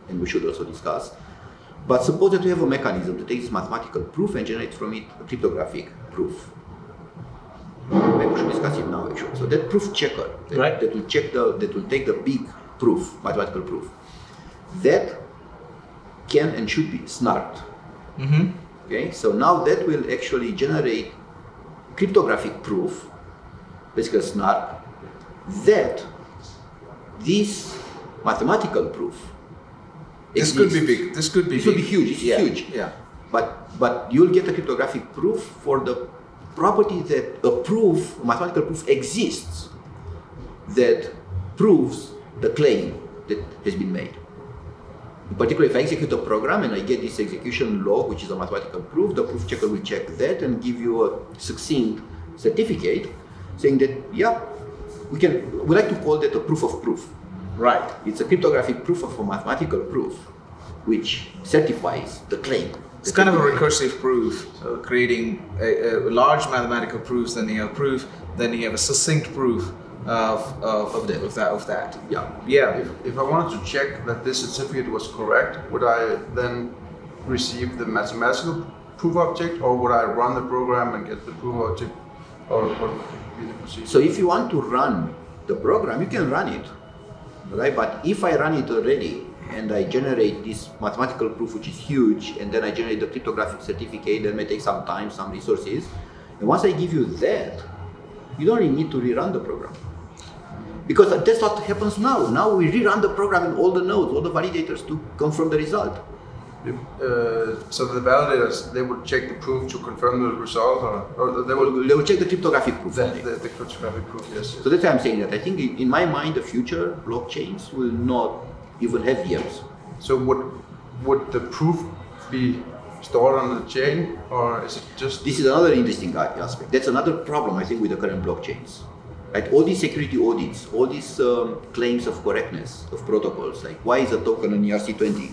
and we should also discuss. But suppose that we have a mechanism to take this mathematical proof and generate from it a cryptographic proof. Maybe we should discuss it now actually. So that proof checker that, Right. that will check the that will take the big proof, mathematical proof. That can and should be snarked. Mm-hmm. Okay, so now that will actually generate cryptographic proof, basically snark, that this mathematical proof. This could be big. This could be This big. be huge. It's yeah. huge. Yeah. But but you'll get a cryptographic proof for the property that a proof, a mathematical proof exists that proves the claim that has been made. In particular, if I execute a program and I get this execution log, which is a mathematical proof, the proof checker will check that and give you a succinct certificate saying that, yeah, we can, we like to call that a proof of proof. Right. It's a cryptographic proof of a mathematical proof, which certifies the claim. It's kind of a recursive proof. So creating a, a large mathematical proofs, then you have proof, then you have a succinct proof of of, Of that. of that of that. Yeah. Yeah. If, if I wanted to check that this certificate was correct, would I then receive the mathematical proof object, or would I run the program and get the proof object, or what would be the procedure? So if you want to run the program, you can run it, right? But if I run it already and I generate this mathematical proof, which is huge, and then I generate the cryptographic certificate, that may take some time, some resources. And once I give you that, you don't really need to rerun the program. Because that's what happens now. Now we rerun the program in all the nodes, all the validators to confirm the result. Uh, so the validators they would check the proof to confirm the result, or, or they will They will check the cryptographic proof the, the, the cryptographic proof. Yes. So that's why I'm saying that. I think in my mind, the future blockchains will not even have VMs. So would would the proof be stored on the chain, or is it just This is another interesting aspect. That's another problem I think with the current blockchains. Right? All these security audits, all these um, claims of correctness of protocols, like why is a token on ERC20?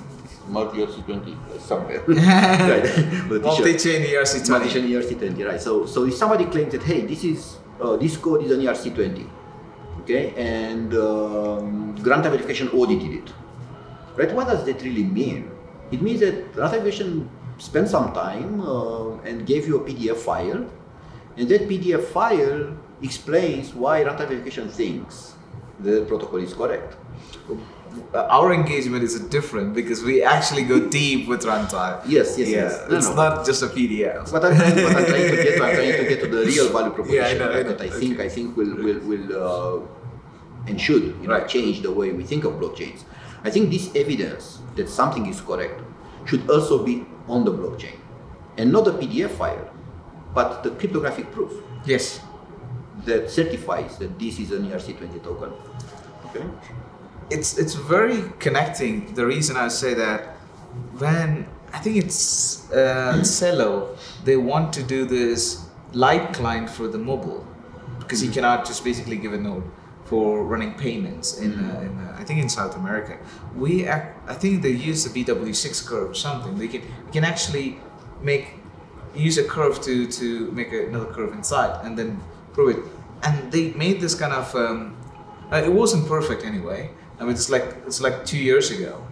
Multi ERC20 somewhere. right. But it should- Multi-chain E ERC20. Multi-chain ERC20, right? So, so if somebody claims that hey, this is uh, this code is on ERC20, okay, and um, Runtime verification audited it, right? What does that really mean? It means that Runtime verification spent some time uh, and gave you a PDF file, and that PDF file explains why runtime verification thinks the protocol is correct. Our engagement is different because we actually go deep with runtime. Yes, yes, yeah, yes. No, it's no. not just a PDF. But I'm, what I'm trying to get, I'm trying to get to the real value proposition Yeah, I know, I right, know. that I think I think will will will uh, and should you know Right. change the way we think of blockchains. I think this evidence that something is correct should also be on the blockchain, and not a PDF file, but the cryptographic proof Yes. That certifies that this is an ERC20 token. Okay. it's it's very connecting. The reason I say that when I think it's uh, Celo, they want to do this light client for the mobile because you cannot just basically give a node for running payments in, uh, in uh, I think in South America. We ac- I think they use the BW6 curve or something. They can you can actually make use a curve to to make another curve inside and then prove it. And they made this kind of um, uh, it wasn't perfect anyway. I mean, it's like it's like two years ago.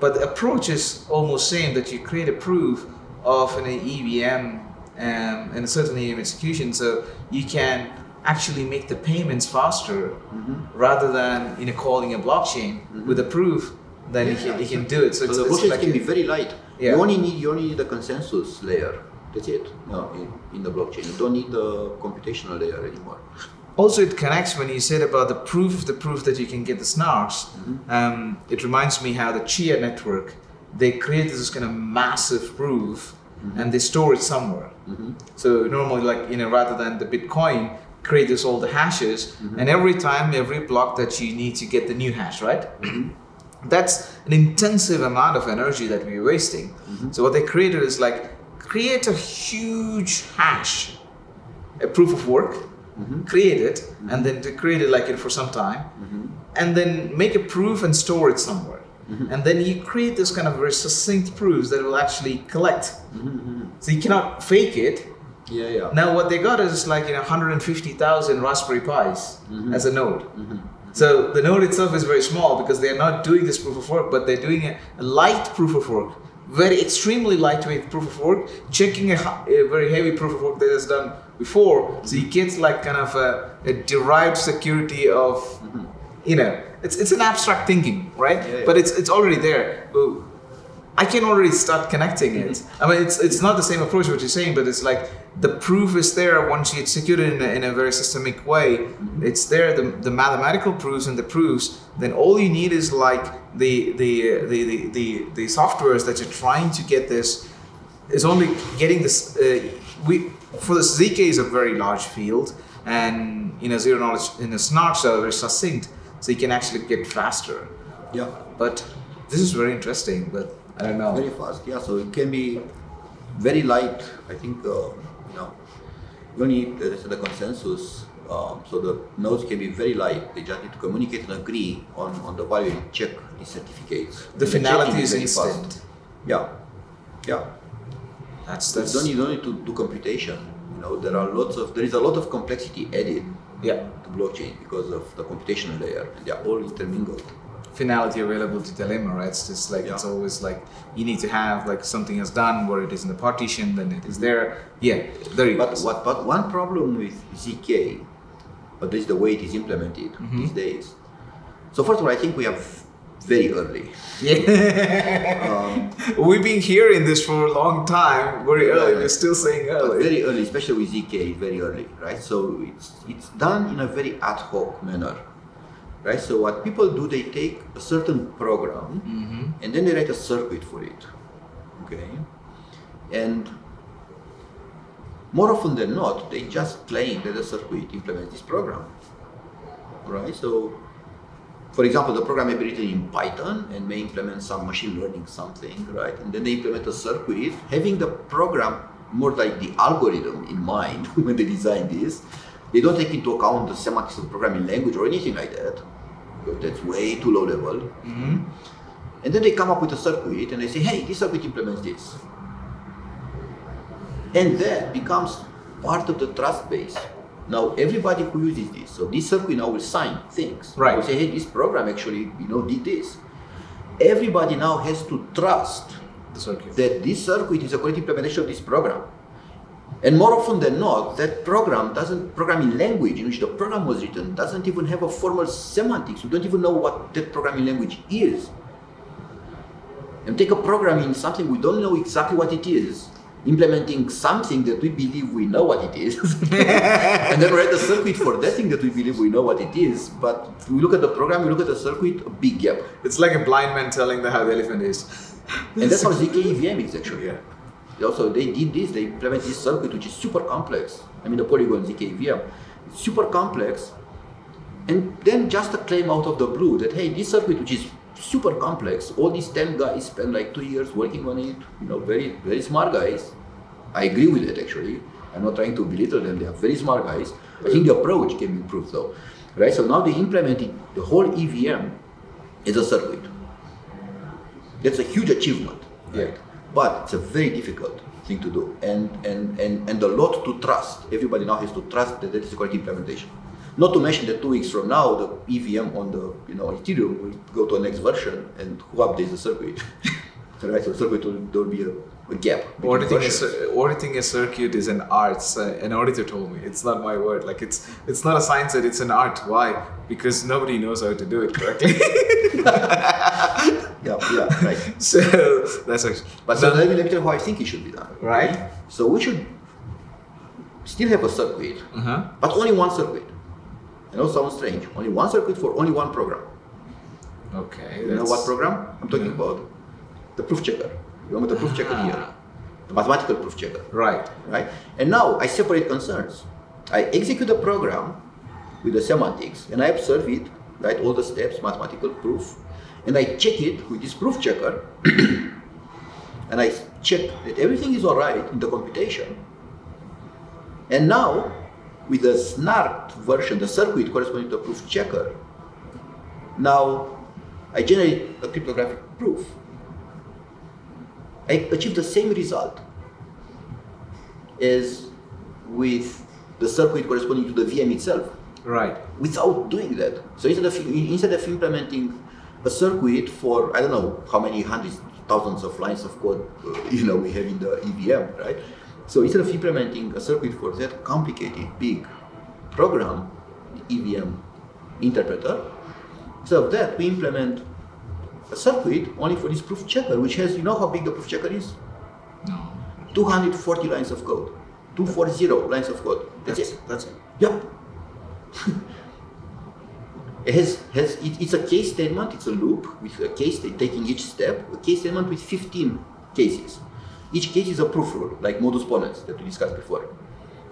But the approach is almost same that you create a proof of an EVM um, and a certain EVM execution, so you can actually make the payments faster rather than you know calling a blockchain with a proof. Then you, can, you can do it. So, So it's, the it's like can a- be very light. Yeah. You only need you only need a consensus layer. That's it. No, in, in the blockchain, you don't need the computational layer anymore. Also, it connects when you said about the proof of the proof that you can get the snarks. Mm-hmm. Um, it reminds me how the Chia network they created this kind of massive proof mm-hmm. and they store it somewhere. Mm-hmm. So normally, like you know, rather than the Bitcoin, create this all the hashes, and every time, every block that you need to get the new hash, right? That's an intensive amount of energy that we're wasting. So what they created is like create a huge hash, a proof of work, mm-hmm. create it, mm-hmm. and then to create it like it for some time, mm-hmm. and then make a proof and store it somewhere. And then you create this kind of very succinct proofs that will actually collect. So you cannot fake it. Yeah, yeah. Now what they got is like you know 150,000 Raspberry Pis as a node. So the node itself is very small because they are not doing this proof of work, but they're doing a, a light proof of work, very extremely lightweight proof of work, checking a, a very heavy proof of work that is done before. So you get like kind of a, a derived security of, mm-hmm. you know, it's it's an abstract thinking, right? Yeah, yeah. But it's it's already there. But I can already start connecting it. I mean, it's it's not the same approach what you're saying, but it's like the proof is there once you execute it in a, in a very systemic way. It's there, the, the mathematical proofs and the proofs. Then all you need is like the the the the the, the softwares that you're trying to get this is only getting this. Uh, we for the zk is a very large field, and in a zero knowledge in a snarks are very succinct, so you can actually get faster. Yeah. But this is very interesting. But I don't know. Very fast. Yeah. So it can be very light. I think uh, you know you only need uh, the consensus. Um, so the nodes can be very light. They just need to communicate and agree on, on the value and check the certificates. The And checking finality is instant. fast. Yeah. Yeah. That's So you that's don't, you don't need to do computation. You know, there are lots of there is a lot of complexity added yeah. to blockchain because of the computational layer, they are all intermingled. Finality availability dilemma, right? It's just like it's always like you need to have like something is done where it is in the partition, then it is there. Yeah, there you But go. what but one problem with zk, at least the way it is implemented Mm-hmm. these days. So first of all, I think we are very early. Yeah. Um, We've been hearing this for a long time, very early. Yeah. We're still saying early. very early, especially with zk, very early, right? So it's it's done in a very ad hoc manner, right? So what people do, they take a certain program Mm-hmm. and then they write a circuit for it, okay? And more often than not, they just claim that the circuit implements this program, right? So, for example, the program may be written in Python and may implement some machine learning something, right? And then they implement a circuit, having the program more like the algorithm in mind when they design this. They don't take into account the semantics of the programming language or anything like that, that's way too low level. Mm-hmm. And then they come up with a circuit and they say, hey, this circuit implements this. And that becomes part of the trust base. Now everybody who uses this, so this circuit now will sign things. Right. Will say, hey, this program actually, you know, did this. Everybody now has to trust The circuit. that this circuit is a correct implementation of this program. And more often than not, that program doesn't programming language in which the program was written doesn't even have a formal semantics. We don't even know what that programming language is. And take a program in something we don't know exactly what it is, implementing something that we believe we know what it is, and then write a circuit for that thing that we believe we know what it is. But we look at the program, we look at the circuit, a big gap. It's like a blind man telling the how the elephant is. And that's how ZK EVM is actually. Yeah. Also, they did this, they implemented this circuit which is super complex. I mean, the Polygon ZK EVM, it's super complex. And then just a claim out of the blue that, hey, this circuit which is super complex, all these 10 guys spent like two years working on it, you know, very, very smart guys. I agree with it actually. I'm not trying to belittle them, they are very smart guys. I think the approach can be improved though. Right? So now they implemented the whole EVM as a circuit. That's a huge achievement. Yeah. But it's a very difficult thing to do and, and, and, and a lot to trust. Everybody now has to trust that that is the correct implementation. Not to mention that two weeks from now, the EVM on the you know Ethereum will go to a next version and who updates the circuit? right, so circuit will, there will be a gap. Auditing a, auditing a circuit is an art. An auditor told me it's not my word. Like it's it's not a science. That it's an art. Why? Because nobody knows how to do it correctly. Yeah, yeah, right. so that's actually. But so let me, let me tell you how I think it should be done. Right. So we should still have a circuit, Uh huh. but only one circuit. I know it sounds strange. Only one circuit for only one program. Okay. You know what program? I'm talking Yeah. about the proof checker. Remember the proof checker here? Ah. The mathematical proof checker, Right. right? And now I separate concerns. I execute the program with the semantics and I observe it, right? All the steps, mathematical proof, and I check it with this proof checker and I check that everything is all right in the computation. And now, with the snarked version, the circuit corresponding to the proof checker, now I generate a cryptographic proof. I achieve the same result as with the circuit corresponding to the VM itself Right. without doing that. So instead of instead of implementing a circuit for I don't know how many hundreds, thousands of lines of code, uh, you know, we have in the EVM, right? So instead of implementing a circuit for that complicated, big program, the EVM interpreter, instead of that, we implement a circuit only for this proof checker, which has, you know how big the proof checker is? No. 240 lines of code. 240 lines of code. That's, it. That's it. Yep. it has, has it, it's a case statement, it's a loop with a case taking each step, a case statement with 15 cases. Each case is a proof rule, like modus ponens that we discussed before.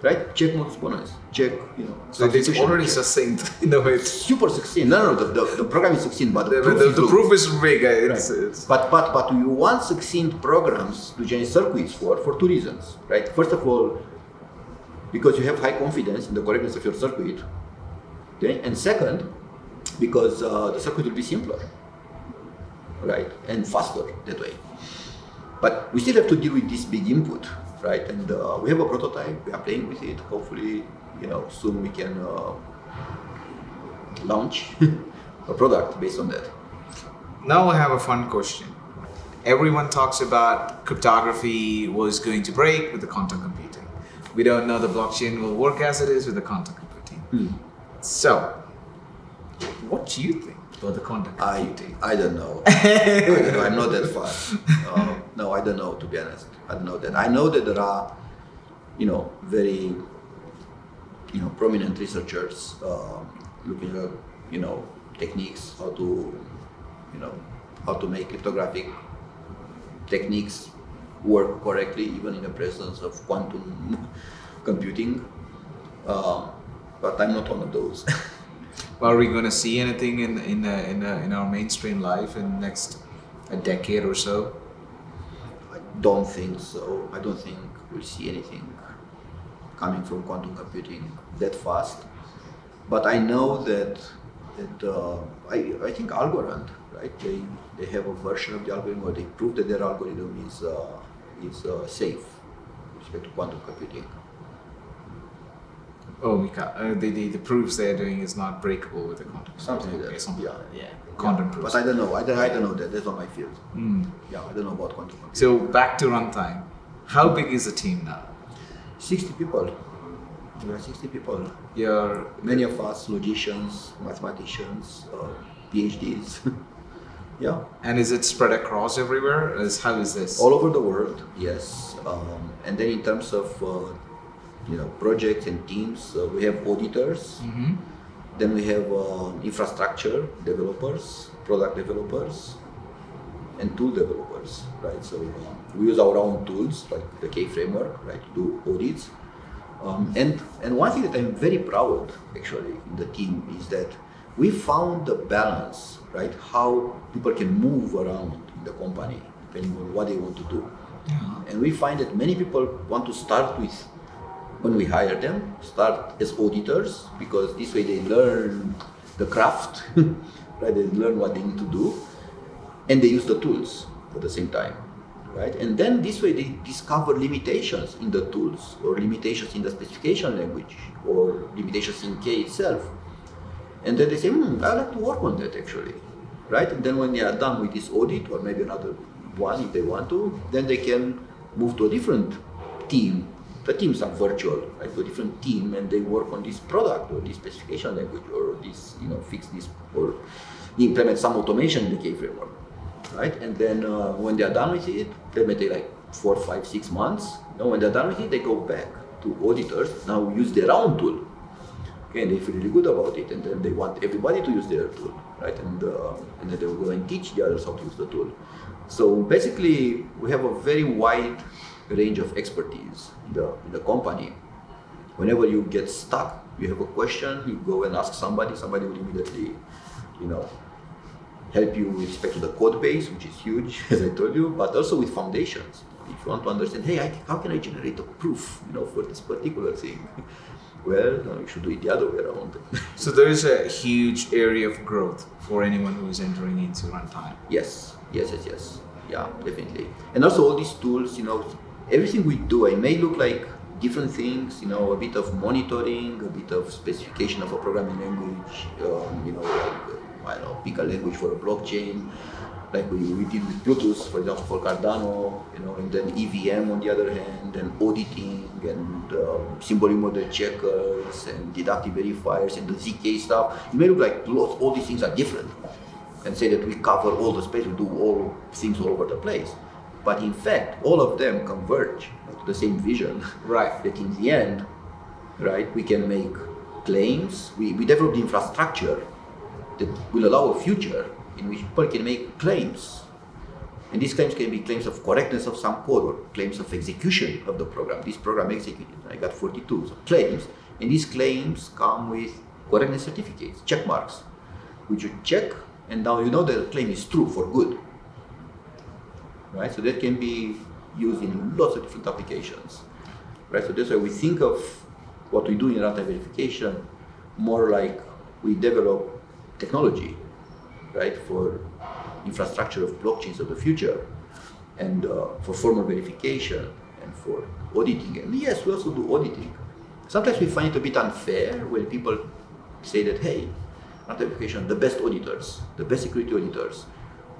Right? Check modus ponens. Check, you know. So it's substitution, already succinct in a way. It's, super succinct. No, no, the, the, the program is succinct, but the, the, proof the, is the proof is big. It's, Right. it's, But but but we want succinct programs to generate circuits for for two reasons, right? First of all, because you have high confidence in the correctness of your circuit, okay, and second, because uh, the circuit will be simpler, right, and faster that way. But we still have to deal with this big input, right? And uh, we have a prototype. We are playing with it. Hopefully, you know, soon we can uh, launch a product based on that. Now I have a fun question. Everyone talks about cryptography was going to break with the quantum computing. We don't know the blockchain will work as it is with the quantum computing. So, what do you think about the quantum I, computing? I don't know. I'm not that far. Uh, no, I don't know, to be honest. I don't know that. I know that there are, you know, very, you know, prominent researchers uh, looking at, you know, techniques, how to, you know, how to make cryptographic techniques work correctly, even in the presence of quantum computing. Uh, but I'm not one of those. Are we going to see anything in in uh, in, uh, in our mainstream life in the next a decade or so? Don't think so. I don't think we'll see anything coming from quantum computing that fast. But I know that that uh, I, I think Algorand, right? They they have a version of the algorithm where they prove that their algorithm is uh, is uh, safe with respect to quantum computing. Oh, we ca uh, the, the the proofs they're doing is not breakable with the quantum Something like that. Something Yeah. like that, yeah. Quantum Yeah, proofs. But I don't know. I don't, I don't know that. That's not my field. Hmm. Yeah, I don't know about quantum computing. So back to runtime. How big is the team now? 60 people. We are 60 people. You're Many of us logicians, mathematicians, uh, PhDs. yeah. and is it spread across everywhere? Is how is this? all over the world yes um, and then in terms of uh, you know projects and teams. Uh, we have auditors. Mhm. then we have uh, infrastructure developers product developers and tool developers right? So uh, we use our own tools like the k framework right to do audits. Um, and and one thing that i'm very proud actually in the team is that we found the balance right? How people can move around in the company depending on what they want to do. Yeah. and we find that many people want to start with when we hire them start as auditors because this way they learn the craft right? They learn what they need to do and they use the tools at the same time right? And then this way they discover limitations in the tools or limitations in the specification language or limitations in k itself. And then they say hmm, i'd like to work on that actually right? And then when they are done with this audit or maybe another one if they want to then they can move to a different team the teams are virtual to a different team and they work on this product or this specification language or this you know fix this or implement some automation in the k framework right? And then uh, when they are done with it, they may take like four, five, six months. You when they're done with it, they go back to auditors. Now use their own tool. Okay, and they feel really good about it, and then they want everybody to use their tool, right? And uh, and then they will go and teach the others how to use the tool. So basically, we have a very wide range of expertise in the in the company. Whenever you get stuck, you have a question, you go and ask somebody. Somebody will immediately, you know, help you with respect to the code base, which is huge, as I told you, but also with foundations. If you want to understand, hey, I, how can I generate a proof, you know, for this particular thing? Well, no, you should do it the other way around. So there is a huge area of growth for anyone who is entering into runtime. yes, yes, yes, yes. Yeah, definitely. And also all these tools, you know, everything we do, it may look like different things, you know, a bit of monitoring, a bit of specification of a programming language, um, you know, like, I don't know, pick a language for a blockchain, like we, did with Plutus, for example, for Cardano, you know, and then EVM on the other hand, and auditing, and um, symbolic model checkers, and deductive verifiers, and the ZK stuff. It may look like lots, all these things are different, and say that we cover all the space, we do all things all over the place. But in fact, all of them converge to the same vision. Right. That in the end, right, we can make claims. We, we develop the infrastructure that will allow a future in which people can make claims. And these claims can be claims of correctness of some code or claims of execution of the program. This program executed. I got 42 so claims, and these claims come with correctness certificates, check marks, which you check, and now you know that the claim is true for good. Right? So that can be used in lots of different applications. Right? So that's why we think of what we do in runtime verification more like we develop technology, right, for infrastructure of blockchains of the future, and uh, for formal verification and for auditing. And yes, we also do auditing. Sometimes we find it a bit unfair when people say that, hey, runtime verification, the best auditors, the best security auditors,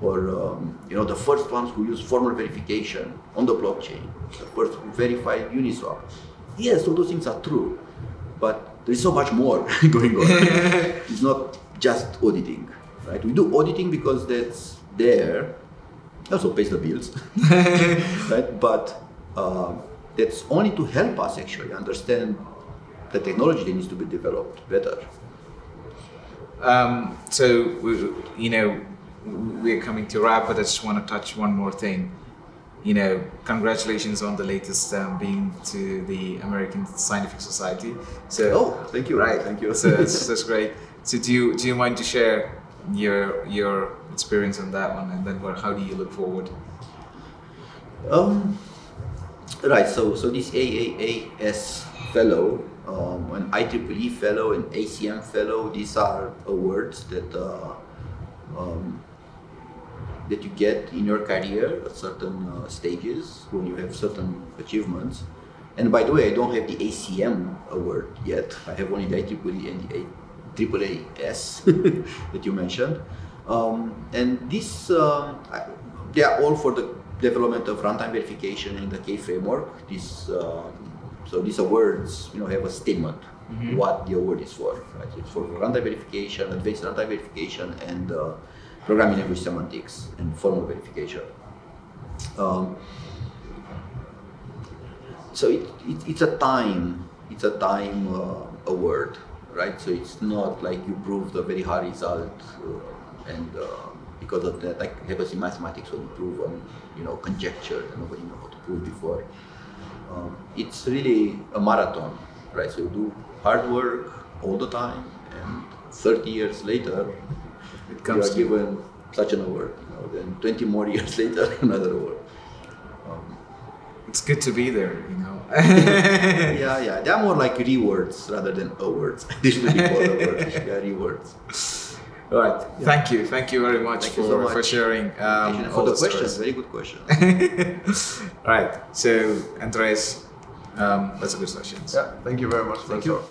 or um, you know the first ones who use formal verification on the blockchain, the first who verified Uniswap. Yes, all those things are true, but there is so much more going on. it's not just auditing, right? We do auditing because that's there. Also pays the bills, right? But uh, that's only to help us actually understand the technology that needs to be developed better. Um, so you know we're coming to wrap, but I just want to touch one more thing. You know, congratulations on the latest um, being to the American Scientific Society. So Oh, thank you. right, Thank you. So that's, that's great. So do you do you mind to share your your experience on that one, and then what, how do you look forward? Um, right. So so this AAAS fellow, um, an IEEE fellow, an ACM fellow. These are awards that uh, um, that you get in your career at certain uh, stages when you have certain achievements. And by the way, I don't have the ACM award yet. I have only the IEEE and the AAAS that you mentioned. Um, and this, um, I- they are all for the development of runtime verification in the K framework. These um, so these awards, you know, have a statement what the award is for. Right? It's for runtime verification, advanced runtime verification, and uh, programming language semantics and formal verification. Um, so it, it, it's a time it's a time uh, award right? So it's not like you proved a very high result uh, and uh, because of that like because in mathematics when you prove on you know conjecture that nobody know how to prove before. Um, it's really a marathon right? So you do hard work all the time and 30 years later It you comes are to given such an award you know, then 20 more years later another award um, it's good to be there, you know. yeah, yeah. They are more like rewards rather than awards. They should be called awards. They are rewards. All right. Thank you. Thank you very much, Thank for, you so much. for sharing um, And all for the stories. questions, very good question. right. So, Andreas, um, that's a good question. Yeah, thank you very much Thank you. talk.